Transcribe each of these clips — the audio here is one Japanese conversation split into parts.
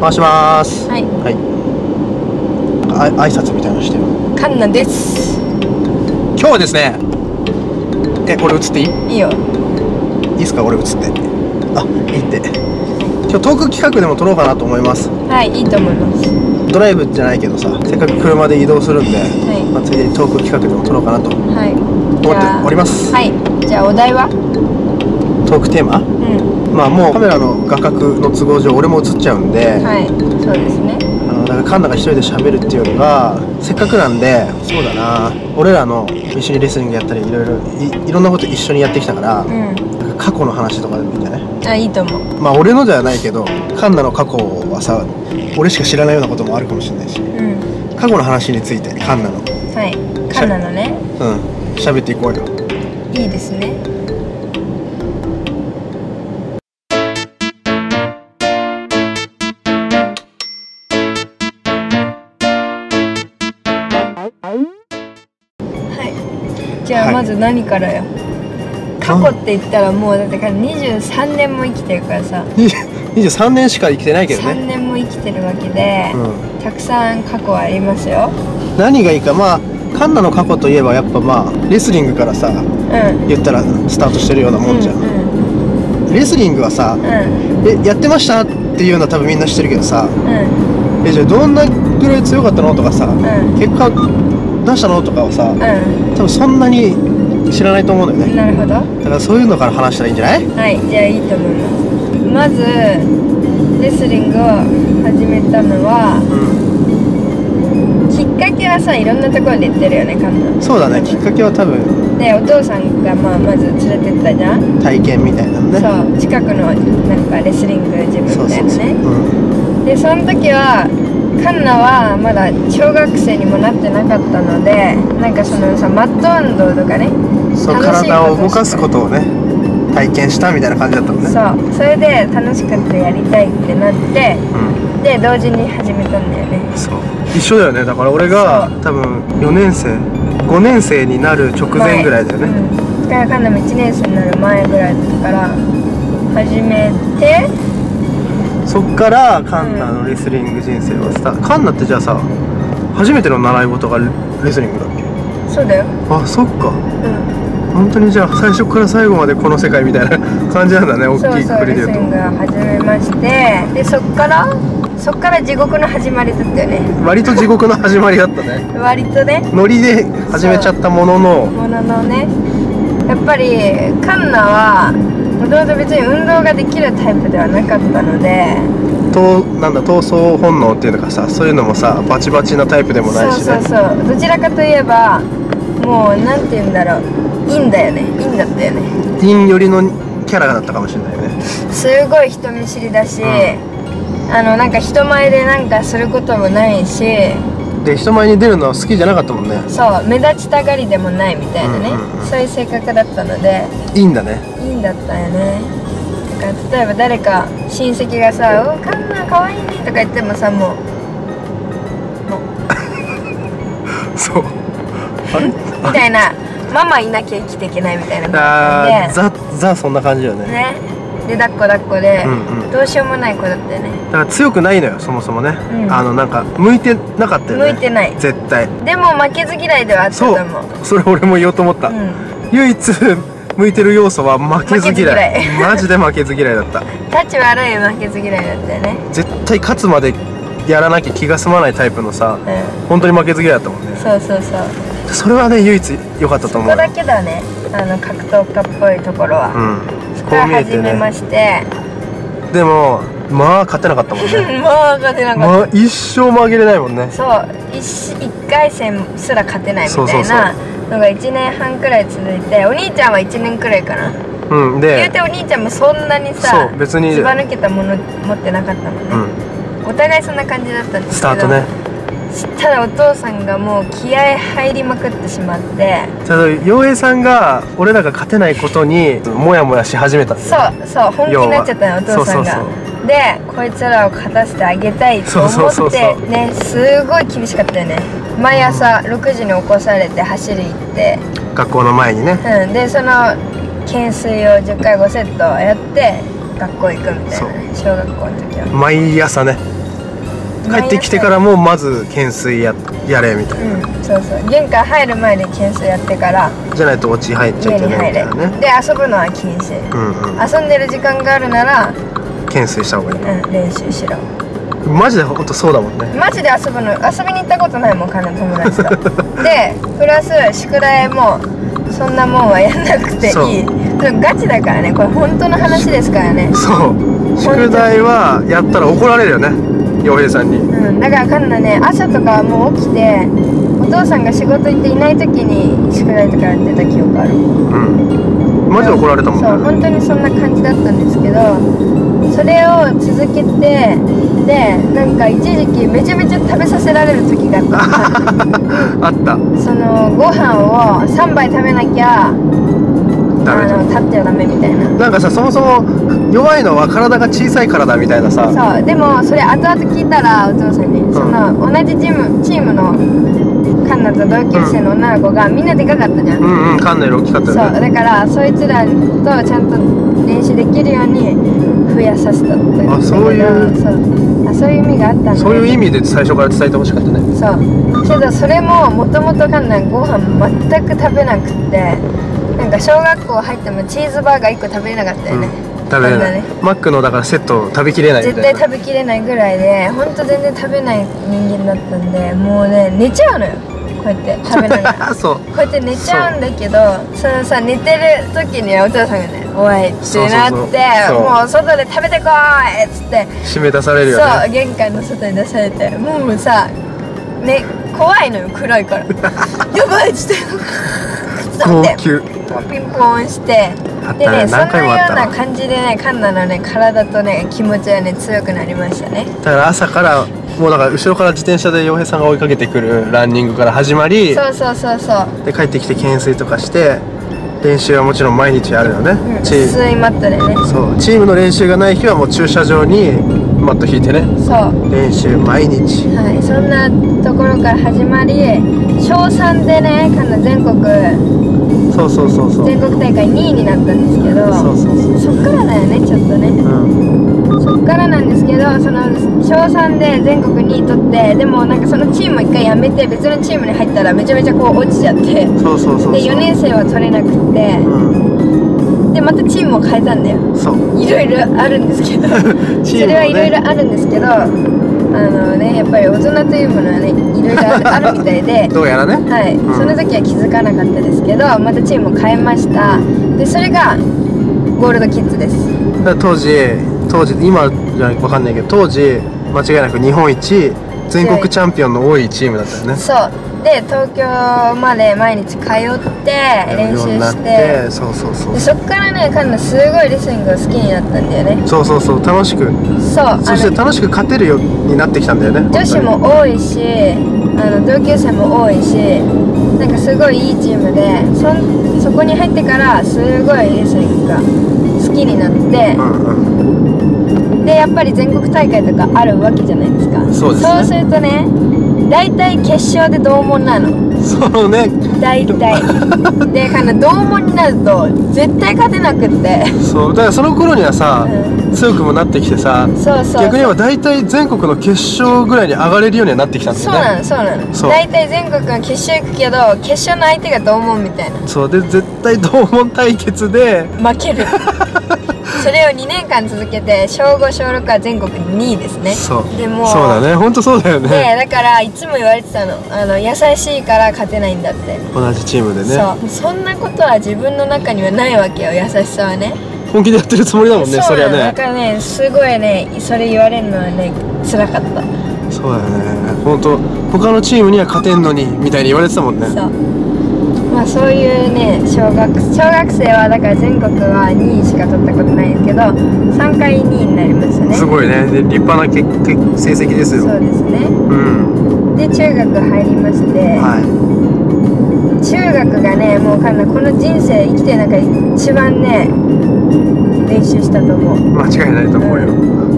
回します。はい。はい。あ挨拶みたいなのしてる。カンナです。今日はですねえ俺映っていい？いいいよ。いっすか？俺映って。あいいって。今日トーク企画でも撮ろうかなと思います。はいいいと思います。ドライブじゃないけどさせっかく車で移動するんで、い。まあ、ついでにトーク企画でも撮ろうかなと思はい。っております。はい。じゃあお題は？トークテーマ？うん。まあもうカメラの画角の都合上俺も映っちゃうんで、はいそうですね。あのだからカンナが一人で喋るっていうよりはせっかくなんでそうだな。俺らの一緒にレスリングやったりいろいろいいろんなこと一緒にやってきたから、うん。か過去の話とかでもいいんじゃない？あいいと思う。まあ俺のではないけどカンナの過去はさ俺しか知らないようなこともあるかもしれないし。うん。過去の話についてカンナの。はい。カンナのね。うん。喋っていこうよ。いいですね何からよ、過去って言ったらもうだって彼23年も生きてるからさ。20 23年しか生きてないけどね、3年も生きてるわけで、うたくさん過去はありますよ。ん、何がいいか。まあカンナの過去といえばやっぱまあレスリングからさうん。言ったらスタートしてるようなもんじゃん、うんレスリングはさうん。えやってましたっていうのは多分みんな知ってるけどさうん。えじゃあどんなぐらい強かったのとかさ、ん。結果出したのとかはさう多分そんなに知らないと思うんだよね。んなるほど。だからそういうのから話したらいいんじゃない？はいじゃあいいと思います。まずレスリングを始めたのはうきっかけはさいろんなところで言ってるよねカンナんそうだね。きっかけは多分でお父さんがまあまず連れてったじゃん、体験みたいなのね。そう。近くのなんかレスリングジムそうそうそう、みたいなねうん、でその時はカンナはまだ小学生にもなってなかったのでなんかそのさマット運動とかねそう体を動かすことをね体験したみたいな感じだったもんね。そうそれで楽しくてやりたいってなってうん。で同時に始めたんだよね。そう。一緒だよね。だから俺が多分4年生5年生になる直前ぐらいだよね、うん、だからカンナも1年生になる前ぐらいだったから始めてそっからカンナのレスリング人生はスタート。カンナってじゃあさ初めての習い事がレレスリングだっけ？そうだよ。あそっか。うん。本当にじゃあ最初から最後までこの世界みたいな 感じなんだね大きいそうそうくくりで言うレスリングを始めまして。でそっからそっから地獄の始まりだったよね。と割と地獄の始まりだったね。割とね。ノリで始めちゃったものの。もののね。やっぱりカンナはもともと別に運動ができるタイプではなかったのでとなんだ闘争本能っていうのかさそういうのもさバチバチなタイプでもないしね。そうそうそう。どちらかといえばもうなんて言うんだろう。陰だよね。陰だったよね。陰寄りのキャラだったかもしれないね。すごい人見知りだし、あのなんか人前でなんかすることもないしで人前に出るのは好きじゃなかったもんね。そう目立ちたがりでもないみたいなね、うんうんうん。そういう性格だったので。いいんだね。いいんだったよね。だから例えば誰か親戚がさ「おカンナかわいいね」とか言ってもさもうもう。そう。みたいな。ママいなきゃ生きていけないみたいなあー感ザザそんな感じよね。じでねで抱っこ抱っこで、うんうん。どうしようもない子だったよね。だから強くないのよそもそもね、うん。あのなんか向いてなかったよね。向いてない。絶対。でも負けず嫌いではあったとそ思う。う。それ俺も言おうと思った、うん。唯一向いてる要素は負けず嫌い。マジで負けず嫌いだった。タチ悪い負けず嫌いだったよね。絶対勝つまでやらなきゃ気が済まないタイプのさうん。本当に負けず嫌いだったもんね。そうそうそうそれはね唯一良かったと思うよ。ここだけだね。あの格闘家っぽいところは、うん。そこからこう見えて始めまねして、でもまあ勝てなかったもんね。もう勝てなかった、まあ一生負けれないもんね。そう。一一回戦すら勝てないみたいなのが1年半くらい続いてお兄ちゃんは1年くらいかな。うん。で言うてお兄ちゃんもそんなにさそう別に。ずば抜けたもの持ってなかったもんね、うん。お互いそんな感じだったんですけど。スタートねしたらお父さんがもう気合入りまくってしまって。ちょうど洋平さんが俺らが勝てないことにモヤモヤし始めたんだよね。そうそう本気になっちゃったのお父さんが。でこいつらを勝たせてあげたいと思ってねすごい厳しかったよね。毎朝6時に起こされて走り行って、学校の前にね。うん、でその懸垂を10回5セットやって学校行くみたいな。ね小学校の時は。毎朝ね帰ってきてからもまず懸垂ややれみたいな、うんそうそう。玄関入る前に懸垂やってから。じゃないとオチ入っちゃいけないみたいなね。で遊ぶのは禁止。うんうん。遊んでる時間があるなら、懸垂した方がいいうん、練習しろ。マジでほんとそうだもんね。マジで遊ぶの遊びに行ったことないもんかな友達と。でプラス宿題もそんなもんはやんなくていい。ガチだからねこれ本当の話ですからね。そう。宿題はやったら怒られるよね洋平さんに。うんだからカンナね朝とかもう起きてお父さんが仕事行っていない時に宿題とかやってた記憶ある。うん。マジで怒られたもんね。そう本当にそんな感じだったんですけどそれを続けてでなんか一時期めちゃめちゃ食べさせられる時があった。あった。そのご飯を3杯食べなきゃダメだあの立ってはダメみたいな。なんかさそもそも弱いのは体が小さいからだみたいなさ。そうでもそれ後々聞いたらお父さんに、その同じチームチームのカンナと同級生の女の子がみんなでかかったじゃん、うんうんカンナより大きかったそうよねだからそいつらとちゃんと練習できるように増やさせたってあそういう。そう。あそういう意味があったんだ。そういう意味で最初から伝えてほしかったね。そう。けどそれももともとカンナご飯全く食べなくってなんか小学校入ってもチーズバーガー1個食べれなかったよね、食べれない、ね。マックのだからセットを食べきれないみ絶対食べきれないぐらいで本当全然食べない人間だったんでもうね寝ちゃうのよ。こうやって食べながら。そう。こうやって寝ちゃうんだけどそのさ寝てる時にお父さんがね「おい」ってなってもう外で食べてこいっつって。締め出されるよそうね玄関の外に出されて。もうさね怖いのよ暗いから。やばいっつって高って級ピンポンして。でねそんななような感じでねカンナのね体とね気持ちはね強くなりましたね。だから朝からもうだから後ろから自転車で洋平さんが追いかけてくるランニングから始まりそうそうそうそう。で帰ってきて懸垂とかして練習はもちろん毎日あるよね、うんチー薄いマットでね。そう。チームの練習がない日はもう駐車場にマット引いてね。そう。練習毎日。はい。そんなところから始まり小3でね全国。そうそうそうそう。全国大会2位になったんですけどそうそうそうそっからだよねちょっとね。うん。そっからなんですけどその小3で全国2位取ってでもなんかそのチームを一回辞めて別のチームに入ったらめちゃめちゃこう落ちちゃって。そうそうそうそう。で4年生は取れなくって。うんでまたチームを変えたんだよ。そう。いろいろあるんですけど。チームをね。それはいろいろあるんですけどあのねやっぱり大人というものはねいろいろあるみたいで。どうやらね。はい、ん。その時は気づかなかったですけどまたチームを変えました。でそれがゴールドキッズです。当時当時今じゃ分かんないけど当時間違いなく日本一全国チャンピオンの多いチームだったよね。そうで東京まで毎日通って練習して。そうそうそう。でそっからねカンナすごいレスリングが好きになったんだよね。そうそうそう。楽しく。そうあそしての楽しく勝てるようになってきたんだよね。女子も多いしあの同級生も多いしなんかすごいいいチームでそんそこに入ってからすごいレスリングが好きになって。うんうん。でやっぱり全国大会とかあるわけじゃないですか。そうですね。するとね大体決勝で同門なの。そうね。大体。でかな同門になると絶対勝てなくって。そう。だからその頃にはさ、う強くもなってきてさそうそう逆に言えば大体全国の決勝ぐらいに上がれるようにはなってきたんだよそうなねのそうなの。そう。大体全国の決勝行くけど決勝の相手が同門みたいな。そう。で絶対同門対決で負ける それを2年間続けて小5小6は全国2位ですね。そう。でもそうだね。本当そうだよでねだからいつも言われてたの。あの優しいから勝てないんだって、同じチームでね。そう。そんなことは自分の中にはないわけよ。優しさはね。本気でやってるつもりだもんねそりゃうなのだね。からねすごいねそれ言われるのはね辛かった。そうだよね。本当他のチームには勝てんのにみたいに言われてたもんね。そうまあそういうね小学小学生はだから全国は2位しか取ったことないんですけど3回2位になりましたね。すごいね。で立派な結結成績ですよ。そうですね。うん。で中学入りまして、は中学がねもうかんなこの人生生きてる中で一番ね練習したと思う。い間違いないと思うよ。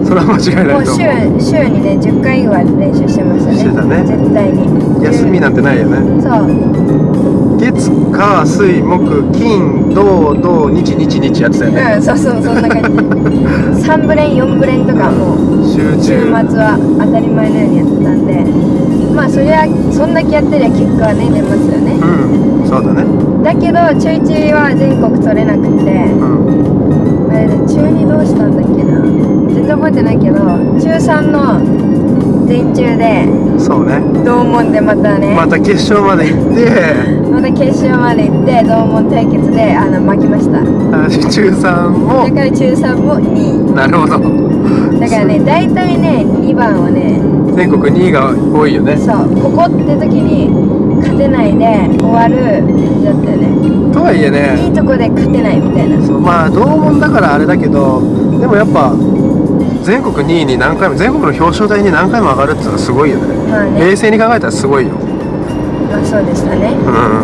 それは間違いもないうと思う。週週にね10回は練習してましたね。してたね。絶対に。休みなんてないよね。そう月火水木金土土日日日やってたよね、うんそうそうそんな感じ。3ブレン4ブレンとかも週末中は当たり前のようにやってたんでまあそりゃそんだけやってりゃ結果はね出ますよね。うんそうだね。だけど中1は全国取れなくてうん。あれで中2どうしたんだっけな。全然覚えてないけど中3の全中でそうね同門でまたね。また決勝まで行って。また決勝まで行って同門対決であの負けました。私中3も。だから中3も2なるほど。位だからね大体ね2番はね全国2位が多いよね。そうここって時に勝てないで終わる感じだったよね。とはいえいいねとこで勝てないみたいな。そうまあ同門だからあれだけどでもやっぱ全国2位に何回も全国の表彰台に何回も上がるってのはすごいよね。まあね。冷静に考えたらすごいよ。まあそうでしたね。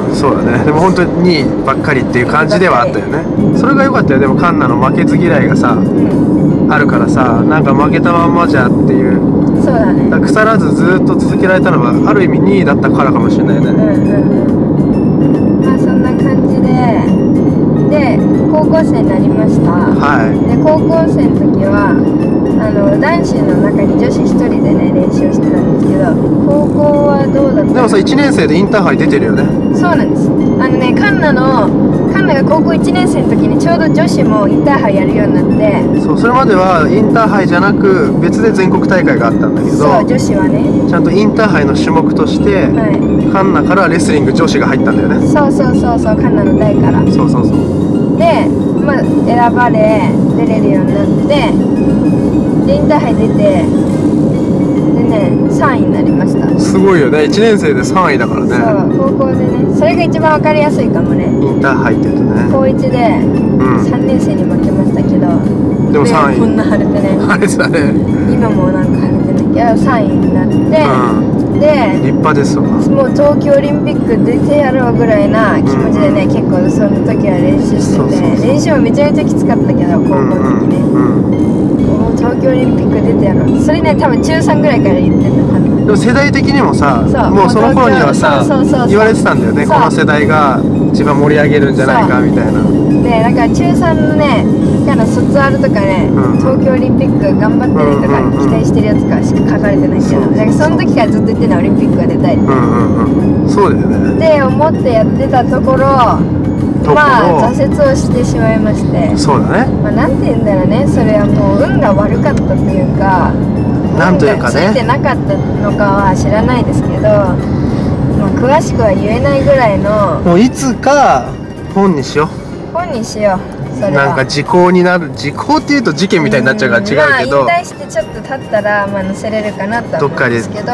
うんそうだね。でも本当に2位ばっかりっていう感じではあったよね。それが良かったよ。でもカンナの負けず嫌いがさうん。あるからさなんか負けたまんまじゃっていう。そうだね。だ腐らずずっと続けられたのがある意味2位だったからかもしれないね。うんうんうん。まあそんな感じでで高校生になりました。はい。で高校生の時はあの男子の中に女子一人でね練習してたんですけど高校はどうだった？でもさ1年生でインターハイ出てるよね。そうなんです。あのねカンナのカンナが高校1年生の時にちょうど女子もインターハイやるようになって。そうそれまではインターハイじゃなく別で全国大会があったんだけどそう女子はね。ちゃんとインターハイの種目として、はい。カンナからレスリング女子が入ったんだよね。そうそうそうそうカンナの代から。そうそうそう。で、まあ、選ばれ出れるようになってでインターハイ出てでね3位になりました、すごいよね。1年生で3位だからね。そう高校でねそれが一番分かりやすいかもね。インターハイって言うとね。高1でうん。3年生に負けましたけど。でも3位。目こんな腫れてね。あれだね。今もなんか腫れてないけど3位になって、うん。で立派ですわ。もう東京オリンピック出てやろうぐらいな気持ちでね、結構その時は練習してて練習もめちゃめちゃきつかったけど高校の時ね、うんうん東京オリンピック出てやろうそれね多分中3ぐらいから言ってた多分でも世代的にもさそう。もうその頃にはさそうそうそうそう。言われてたんだよね。そう。この世代が一番盛り上げるんじゃないかみたいな。でだから中3のねから卒アルとかね、うん。東京オリンピック頑張ってねとかうんうんうん期待してるやつからしか書かれてないけど、そうだからその時からずっと言ってたオリンピックが出たいっうんうんうん。そうだよね。て思ってやってたところところ。まあ挫折をしてしまいまして。そうだね。まあ、なんて言うんだろうね。それはもう運が悪かったというかなんというかね。ついてなかったのかは知らないですけど、まあ、詳しくは言えないぐらいのもういつか本にしよ本にしようなんか時効になる時効っていうと事件みたいになっちゃうから違うけど、まあ、引退してちょっと経ったら、まあ、載せれるかなとは思うんど。っかですけど、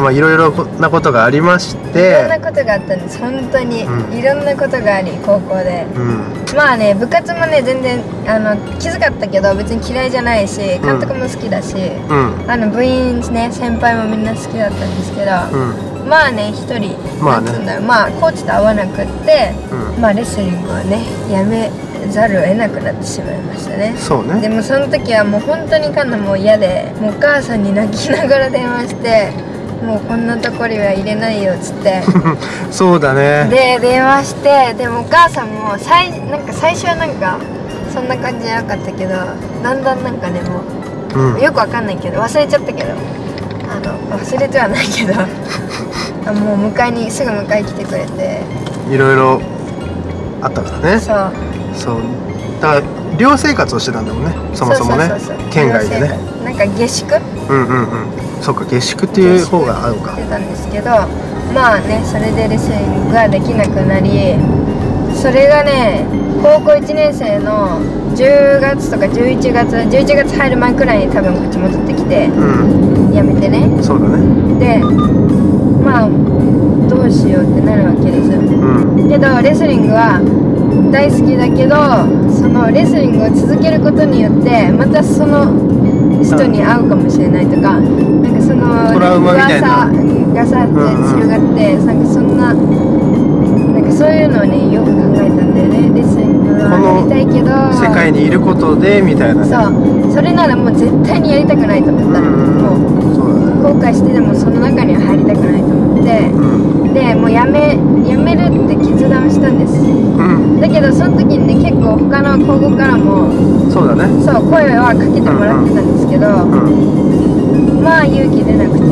まあいろいろなことがありましいろんてなことがあったんです。本当に、うん。いろんなことがあり高校で。うん。まあね部活もね全然あのきつかったけど別に嫌いじゃないし監督も好きだし、うん。あの部員ね先輩もみんな好きだったんですけど、うんまあね一人まあね。まあコーチと合わなくって、うん。まあレスリングをねやめざるを得なくなってしまいましたね。そうね。でもその時はもう本当にカンナもう嫌でもうお母さんに泣きながら電話してもうこんなところには入れないよっつって。そうだね。で電話してでもお母さんも最なんか最初はなんかそんな感じじゃなかったけどだんだんなんかねもうん。うよくわかんないけど忘れちゃったけど忘れてはないけど。あ もう迎えにすぐ迎え来てくれて。いろいろあったからね。そう。そう。だから寮生活をしてたんだもんね。そもそもね。そうそうそうそう。県外でね。なんか下宿？うんうんうん。そうか下宿っていう方が合うか。してたんですけどまあねそれでレスリングができなくなりそれがね高校1年生の10月とか11月11月入る前くらいに多分こっち戻ってきて。うん辞めてね。そうだね。でまあどうしようってなるわけですよ。うん。けどレスリングは大好きだけどそのレスリングを続けることによってまたその人に会うかもしれないとかなんかそのトラウマみたいな。噂がさって広がって、なんかそんななんかそういうのをねよく考えたんだよね。レスリングはやりたいけど世界にいることでみたいなね。そう。それならもう絶対にやりたくないと思ったら、うん。もう後悔してでもその中には入りたくないと思って。うん。でもうやめやめるってって決断したんです。うん。だけどその時にね結構他の高校からもそうだね。そう声はかけてもらってたんですけど、うん。まあ勇気出なくて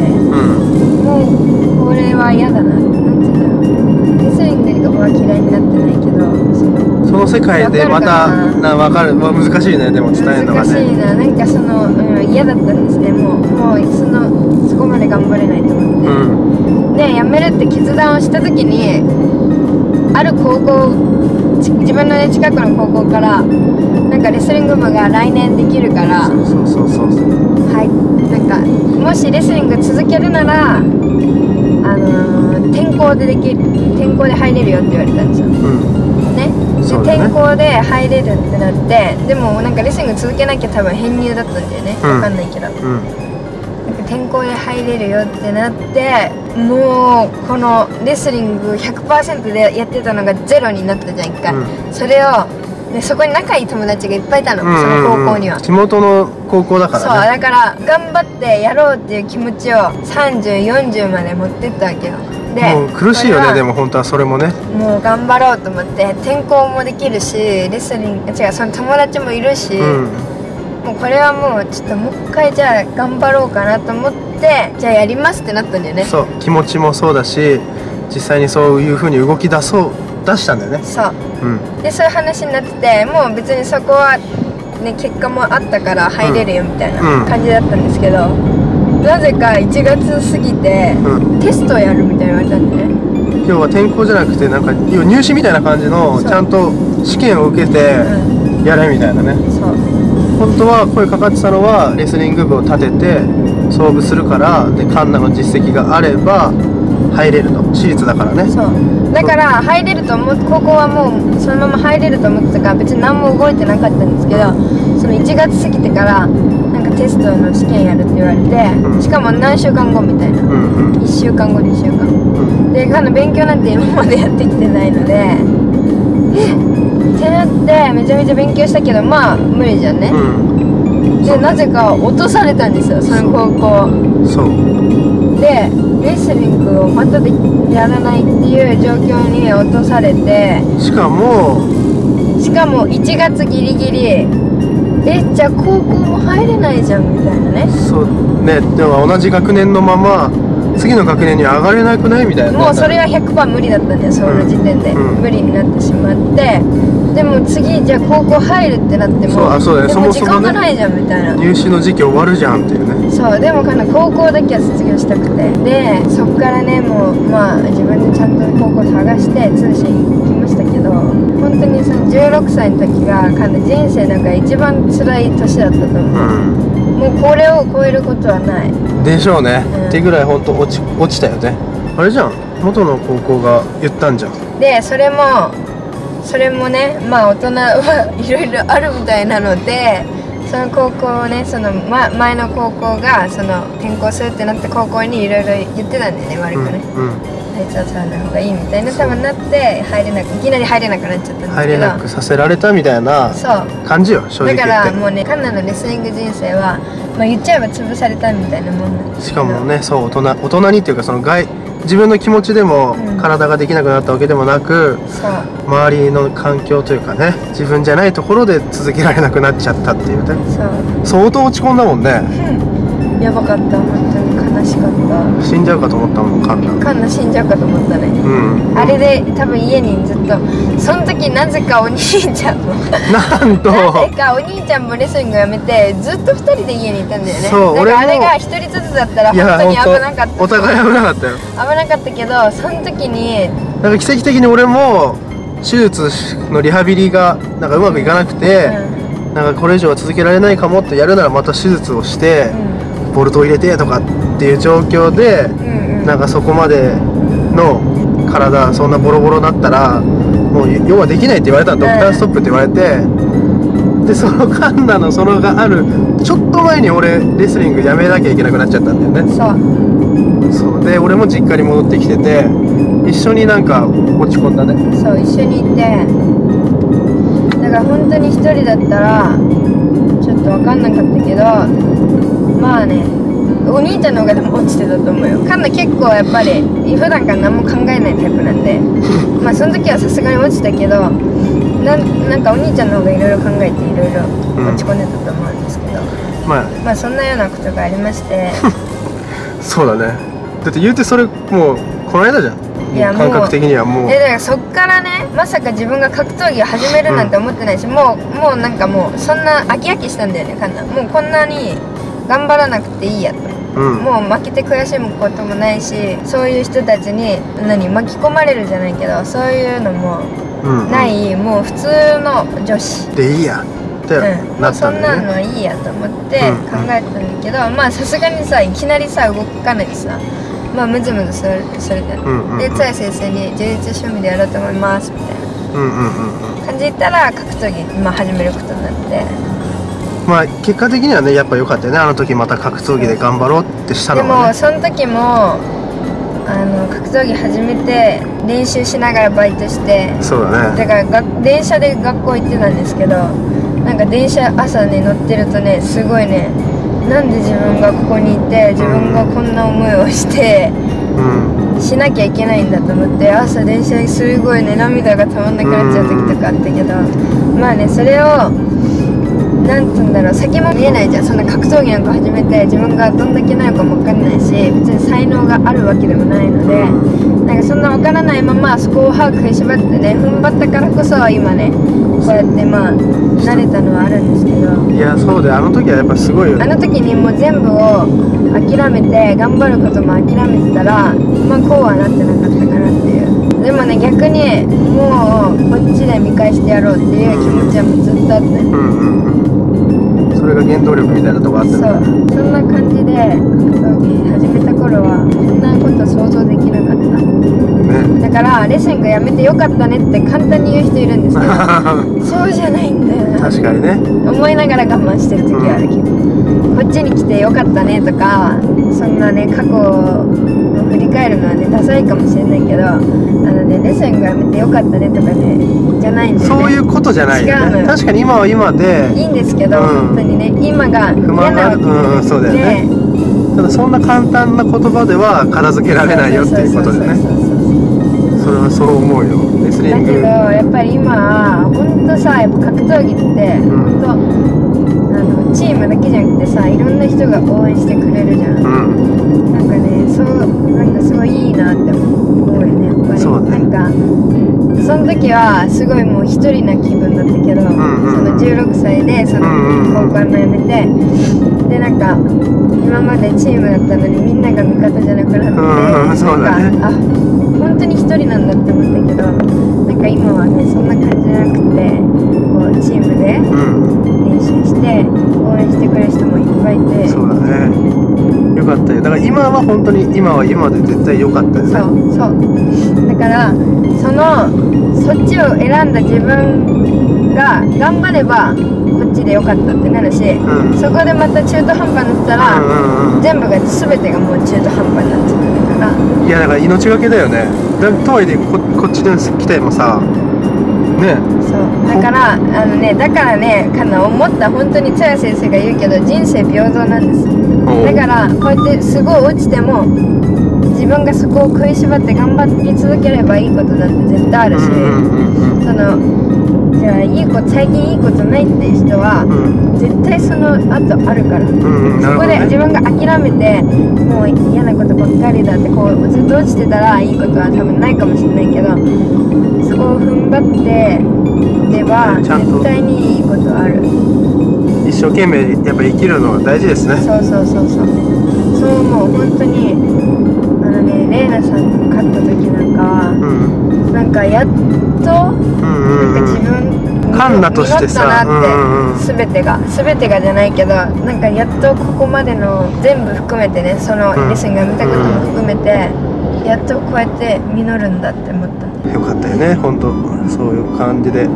世界でまたな分かる、まあ、難しいね。でも伝えるのが難しいねな。なんかその、うん、嫌だったんですねもうもうそのそこまで頑張れないと思うん。って、で辞めるって決断をした時にある高校ち自分の、ね、近くの高校からなんかレスリング部が来年できるからそうそうそうそう。はい。なんかもしレスリング続けるならあのー転校でできる転校で入れるよって言われたんですよ。うんね。で転校で入れるってなってでもなんかレスリング続けなきゃ多分編入だったんだよね、うん。わかんないけど。なん。かうん転校で入れるよってなってもうこのレスリング100%でやってたのがゼロになったじゃん一回、うん。それをでそこに仲いい友達がいっぱいいたの、その高校には、地元の高校だかそうらねだから頑張ってやろうっていう気持ちを3040まで持ってったわけよでもう苦しいよねでも本当はそれもね。もう頑張ろうと思って転校もできるしレスリング違うその友達もいるし、うん。もうこれはもうちょっともう一回じゃあ頑張ろうかなと思ってじゃあやりますってなったんだよね。そう気持ちもそうだし実際にそういう風に動き出そう出したんだよね。そう。うん。でそういう話になっててもう別にそこはね結果もあったから入れるよみたいなうん。感じだったんですけど、なぜか1月過ぎてうん。テストをやるみたいな言われたんでね。要は転校じゃなくてなんか要は入試みたいな感じのちゃんと試験を受けてうん。やれみたいなね。そう。本当は声かかってたのはレスリング部を立てて創部するからでカンナの実績があれば入れると。私立だからね。そう。だから入れると思う高校はもうそのまま入れると思ってたから別に何も動いてなかったんですけどその1月過ぎてからテストの試験やるって言われて、うん。しかも何週間後みたいな。うんうん。1週間後2週間うん。で彼の勉強なんて今までやってきてないのでえってなってめちゃめちゃ勉強したけどまあ無理じゃんね、うん。でなぜか落とされたんですよその高校。そう。でレスリングをまたでやらないっていう状況に落とされて。しかもしかも1月ギリギリえじゃあ高校も入れないじゃんみたいなね。そうね。でも同じ学年のまま次の学年に上がれなくない？みたいな。もうそれは100%無理だったんだよその時点で、うん。無理になってしまって。でも次じゃあ高校入るってなってもそうあそうだよ。でも時そもそもね間がないじゃんみたいな。入試の時期終わるじゃんっていうね。そう。でもかな高校だけは卒業したくて。でそっからねもうまあ自分でちゃんと高校探して通信行きましたけど本当にその16歳の時が人生なんか一番辛い年だったと思う、うもうこれを超えることはない。んでしょうね、うん。ってぐらい本当落ち落ちたよね。あれじゃん。元の高校が言ったんじゃん。でそれもそれもねまあ大人はいろいろあるみたいなのでその高校をねその、ま、前の高校がその転校するってなった高校にいろいろ言ってたんだよね悪くね、うんあいつはさんの方がいいみたいな多分なって入れなくいきなり入れなくなっちゃったんです入れけどなくさせられたみたいなそう。感じよ正直だからもうねカンナのレスリング人生は、まあ、言っちゃえば潰されたみたいなもんなんですしかもねそう大人大人にっていうかその外自分の気持ちでもうん。体ができなくなったわけでもなく、そう。周りの環境というかね自分じゃないところで続けられなくなっちゃったっていうね。相当落ち込んだもんね。うん。やばかった本当に悲しかった。死んじゃうかと思ったもんカンナカンナ死んじゃうかと思ったね。うん。あれで多分家にずっとその時なぜかお兄ちゃんもなんと。なぜかお兄ちゃんもレスリングやめてずっと2人で家にいたんだよね。そう俺あれが1人ずつだったら本当に危本なかった。当お互い危なかったよ。危なかったけどその時になんか奇跡的に俺も手術のリハビリがなんかうまくいかなくて、なんかこれ以上は続けられないかもってやるならまた手術をしてう、ん。ボルトを入れてとかっていう状況でうんうん。なんかそこまでの体そんなボロボロだったらもう要はできないって言われたのドクターストップって言われて、でそのカンナのそのがあるちょっと前に俺レスリングやめなきゃいけなくなっちゃったんだよね。そう。そう。で俺も実家に戻ってきてて一緒になんか落ち込んだね。そう一緒にいて。だから本当に一人だったらちょっと分かんなかったけどまあねお兄ちゃんの方がでも落ちてたと思うよ。カンナ結構やっぱり普段から何も考えないタイプなんで。まあその時はさすがに落ちたけどなんなんかお兄ちゃんの方がいろいろ考えていろいろ落ち込んでたと思うんですけど、まあ。まあそんなようなことがありまして。そうだね。だって言うてそれもうこの間じゃん。いやもう。感覚的にはもう。でだからそっからねまさか自分が格闘技を始めるなんて思ってないし、もうもうなんかもうそんな飽き飽きしたんだよねカンナもうこんなに頑張らなくていいやとうん。もう負けて悔しむこともないしそういう人たちに何巻き込まれるじゃないけどそういうのもうんない、もう普通の女子。でいいや。ってうん、もなっうそんなたんだよね、のはいいやと思ってうん考えたんだけど、まあさすがにさいきなりさ動かないとさ。まあムズムズするするじゃん、うんうんうん。で津谷先生に「充実趣味でやろうと思います」みたいなうんうんうんうん。感じで言ったら格闘技、まあ、始めることになってまあ結果的にはねやっぱ良かったよね。あの時また格闘技で頑張ろうってしたでのがね。もその時もあの格闘技始めて練習しながらバイトしてそうだね。だからが電車で学校行ってたんですけどなんか電車朝ね乗ってるとねすごいねなんで自分がここにいて自分がこんな思いをしてうん。しなきゃいけないんだと思って朝電車ですごいね涙がたまんなくなっちゃう時とかあったけどまあねそれをなんつうんだろう先も見えないじゃん。そんな格闘技なんか始めて自分がどんだけなのかも分かんないし別に才能があるわけでもないのでなんかそんな分からないままそこを歯食いしばってね踏ん張ったからこそ今ねこうやってまあ慣れたのはあるんですけど。いやそうであの時はやっぱすごいよあの時にもう全部を諦めて頑張ることも諦めてたらまあこうはなってなかったかなっていうでもね逆にもうこっちで見返してやろうっていう気持ちはもうずっとあって。うんうんうん。それが原動力みたいなとこあったそう。そんな感じで格闘技始めた頃はこんなこと想像できなかった。ね。だからレスリングやめてよかったねって簡単に言う人いるんですけど。そうじゃないんだよな。確かにね。思いながら我慢してる時はあるけど、こっちに来てよかったねとかそんなね過去を振り返るのはねダサいかもしれないけどあのねレッスンがやめてよかったねとかねじゃないんだよね。そういうことじゃないよ違うの確かに今は今でいいんですけど、うん。本当にね今が不満がうんそうだよね。ただそんな簡単な言葉では片付けられないよっていうことでね。それはそう思うよ。レスリング。だけどやっぱり今本当さやっぱ格闘技ってん。本当、あのチームだけじゃなくてさいろんな人が応援してくれるじゃん。うんそうなんかすごいいいなって思うよねやっぱり。そうね。なんかその時はすごいもう一人な気分だったけど、んうんうん。その16歳でそのうんう高校の辞めて、でなんか今までチームだったのにみんなが味方じゃなくなって、うんうんそうだね。なんかあ本当に一人なんだって思ったけどなんか今はねそんな感じじゃなくてこうチームでうん。練習して応援してくれる人もいっぱいいてそうだね。よかったよ。だから今は本当に今は今で絶対良かったよねそうそう。だからそのそっちを選んだ自分が頑張ればこっちでよかったってなるし、うん。そこでまた中途半端になったら、うんうんうん。全部が全てがもう中途半端になっちゃうから。いやだから命がけだよね。だとはいえここっちで来てもさね。そう。だからあのねだからねかな思った。本当に津谷先生が言うけど人生平等なんです。おうだからこうやってすごい落ちても自分がそこを食いしばって頑張り続ければいいことだって絶対あるし、そのじゃあいいこと最近いいことないっていう人は、うん絶対その後あるから、うんうんなそこで自分が諦めてもう嫌なことばっかりだってこうずっと落ちてたらいいことは多分ないかもしれないけどそこを踏ん張ってれば絶対にいいことある一生懸命やっぱ生きるのが大事ですね。そうそうそうそう。そう思う本当にあのねレイナさんに勝った時なんかはうんなんかやっとうんうんなんか自うん分カンナとしてさ実ったなうんうん全てが全てがじゃないけどなんかやっとここまでの全部含めてねそのうんレッスンが見たことも含めてやっとこうやって実るんだって思ったよかったよね本当。そういう感じで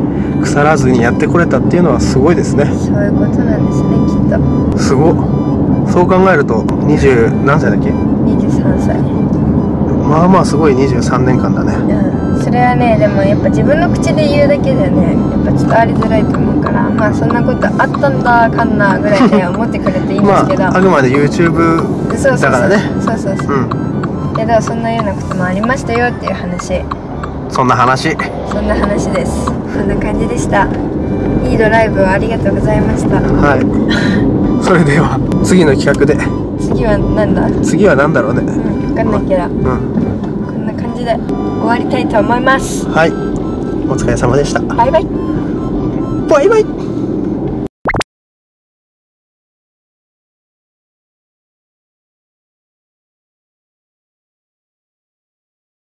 腐らずにやってこれたっていうのはすごいですね。そういうことなんですねきっと。すごっ。そう考えると20何歳だっけ？23歳。まあまあすごい23年間だね。うん。それはねでもやっぱ自分の口で言うだけじゃねやっぱちょっとありづらいと思うかからまあそんなことあったんだかんなぐらいで思ってくれていいんでますけど、ああくまで YouTube そうそうそう。だからね。そうそうそう。うん。けどそんなようなこともありましたよっていう話そんな話。そんな話です。そんな感じでした。いいドライブをありがとうございました。はい。それでは次の企画で。次はなんだ？次は何だろうね。うん分かんないけど。うん。こんな感じで終わりたいと思います。はい。お疲れ様でした。バイバイ。バイバイ